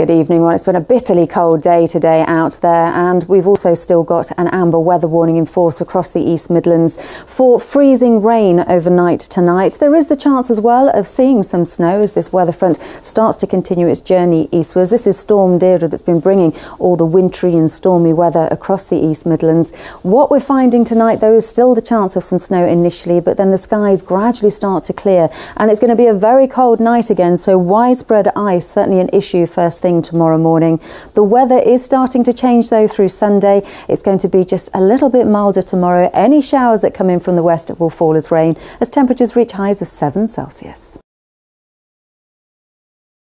Good evening. Well, it's been a bitterly cold day today out there, and we've also still got an amber weather warning in force across the East Midlands for freezing rain overnight tonight. There is the chance as well of seeing some snow as this weather front starts to continue its journey eastwards. This is Storm Deirdre that's been bringing all the wintry and stormy weather across the East Midlands. What we're finding tonight, though, is still the chance of some snow initially, but then the skies gradually start to clear, and it's going to be a very cold night again, so widespread ice certainly an issue first thing thing tomorrow morning. The weather is starting to change though through Sunday. It's going to be just a little bit milder tomorrow. Any showers that come in from the west will fall as rain as temperatures reach highs of 7 Celsius.